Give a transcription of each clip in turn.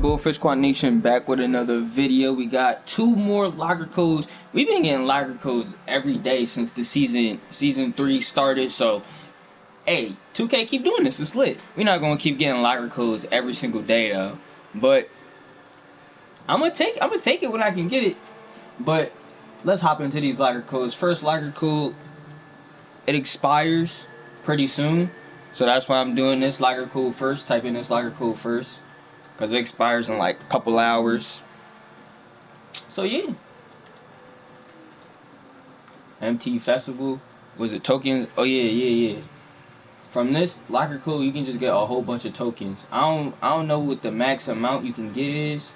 Bullfish Squad Nation back with another video. We got two more locker codes. We've been getting locker codes every day since the season season three started. So, hey, 2K, keep doing this. It's lit. We're not gonna keep getting locker codes every single day though. But I'm gonna take I'm gonna take it when I can get it. But let's hop into these locker codes. First locker code, it expires pretty soon. So that's why I'm doing this locker code first. Type in this locker code first because it expires in like a couple hours. So yeah. MT Festival. Was it token? Oh yeah, yeah, yeah. From this locker code, you can just get a whole bunch of tokens. I don't, I don't know what the max amount you can get is,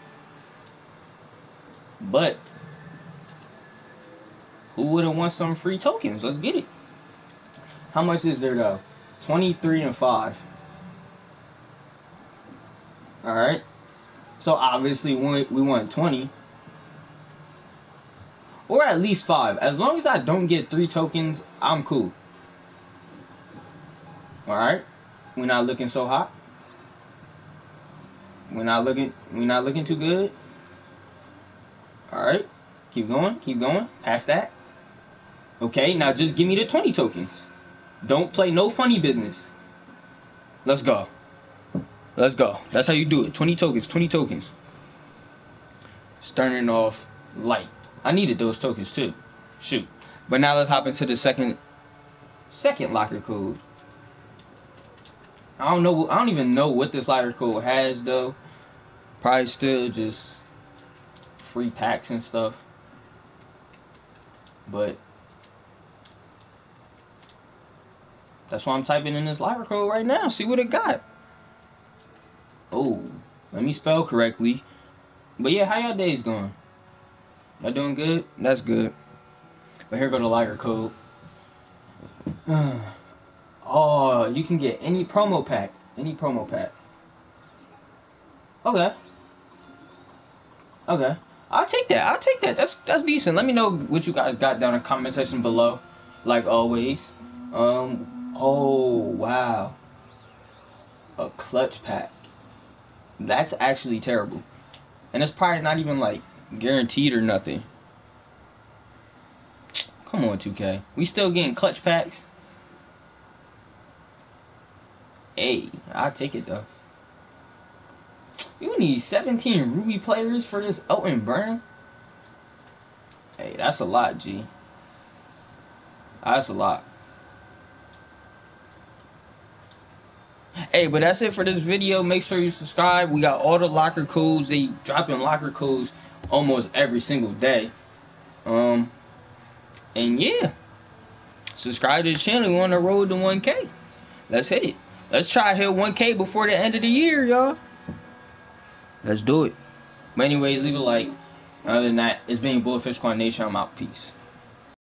but who wouldn't want some free tokens? Let's get it. How much is there though? Twenty three and five. All right. So obviously we we want 20 or at least 5. As long as I don't get 3 tokens, I'm cool. All right? We're not looking so hot. We're not looking we're not looking too good. All right? Keep going. Keep going. Ask that. Okay, now just give me the 20 tokens. Don't play no funny business. Let's go. Let's go. That's how you do it. 20 tokens, 20 tokens. Starting off light. I needed those tokens too. Shoot. But now let's hop into the second second locker code. I don't know I don't even know what this locker code has though. Probably still just free packs and stuff. But that's why I'm typing in this locker code right now. See what it got. Let me spell correctly. But yeah, how y'all days going? Y'all doing good? That's good. But here go the lighter code. oh, you can get any promo pack. Any promo pack. Okay. Okay. I'll take that. I'll take that. That's that's decent. Let me know what you guys got down in the comment section below. Like always. Um oh wow. A clutch pack. That's actually terrible. And it's probably not even like guaranteed or nothing. Come on, 2K. We still getting clutch packs. Hey, I'll take it though. You need 17 Ruby players for this Elton Brand? Hey, that's a lot, G. That's a lot. Hey, but that's it for this video. Make sure you subscribe. We got all the locker codes. They dropping locker codes almost every single day. Um, and yeah, subscribe to the channel. We on the road to 1K. Let's hit it. Let's try hit 1K before the end of the year, y'all. Let's do it. But anyways, leave a like. Other than that, it's been Bullfish Squad Nation. I'm out. Peace.